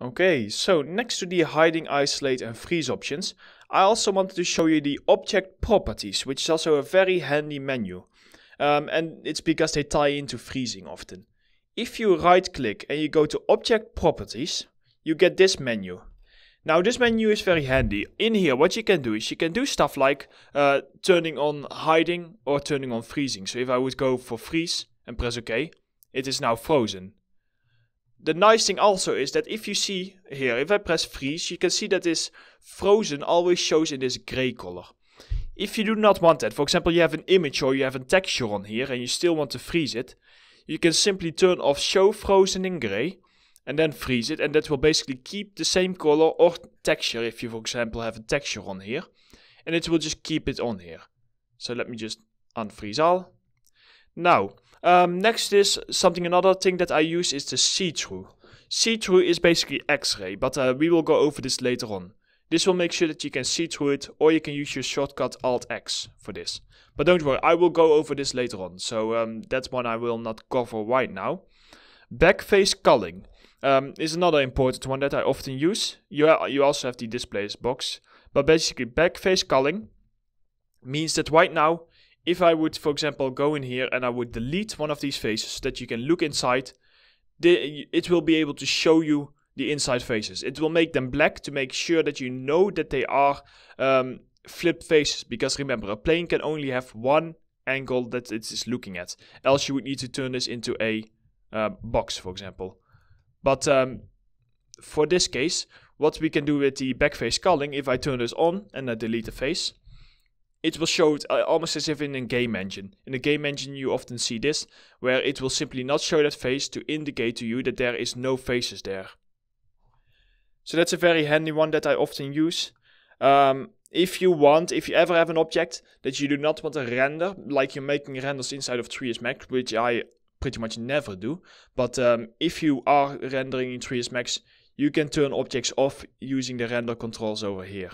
Okay, so next to the hiding, isolate and freeze options, I also wanted to show you the object properties, which is also a very handy menu. Um, and it's because they tie into freezing often. If you right click and you go to object properties, you get this menu. Now this menu is very handy. In here what you can do is you can do stuff like uh, turning on hiding or turning on freezing. So if I would go for freeze and press OK, it is now frozen. The nice thing also is that if you see here, if I press freeze, you can see that this frozen always shows in this gray color. If you do not want that, for example, you have an image or you have a texture on here and you still want to freeze it, you can simply turn off show frozen in gray and then freeze it and that will basically keep the same color or texture if you for example have a texture on here and it will just keep it on here. So let me just unfreeze all. Now, um, next is something another thing that I use is the see-through. See-through is basically X-ray, but uh, we will go over this later on. This will make sure that you can see through it, or you can use your shortcut Alt-X for this. But don't worry, I will go over this later on, so um, that's one I will not cover right now. Backface culling um, is another important one that I often use. You, you also have the displays box, but basically backface culling means that right now if I would, for example, go in here and I would delete one of these faces that you can look inside, the, it will be able to show you the inside faces. It will make them black to make sure that you know that they are um, flipped faces. Because remember, a plane can only have one angle that it is looking at. Else you would need to turn this into a uh, box, for example. But um, for this case, what we can do with the backface culling, if I turn this on and I delete the face, it will show it uh, almost as if in a game engine. In a game engine, you often see this, where it will simply not show that face to indicate to you that there is no faces there. So that's a very handy one that I often use. Um, if you want, if you ever have an object that you do not want to render, like you're making renders inside of 3ds Max, which I pretty much never do, but um, if you are rendering in 3ds Max, you can turn objects off using the render controls over here.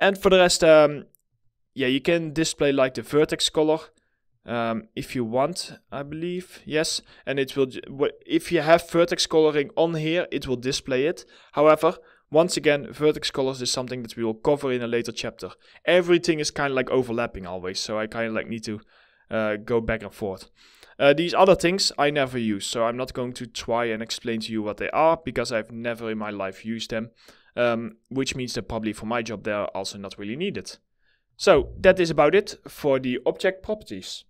And for the rest, um, yeah, you can display like the vertex color um, if you want, I believe. Yes, and it will, if you have vertex coloring on here, it will display it. However, once again, vertex colors is something that we will cover in a later chapter. Everything is kind of like overlapping always, so I kind of like need to uh, go back and forth. Uh, these other things I never use, so I'm not going to try and explain to you what they are because I've never in my life used them, um, which means that probably for my job they're also not really needed. So that is about it for the object properties.